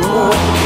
Oh.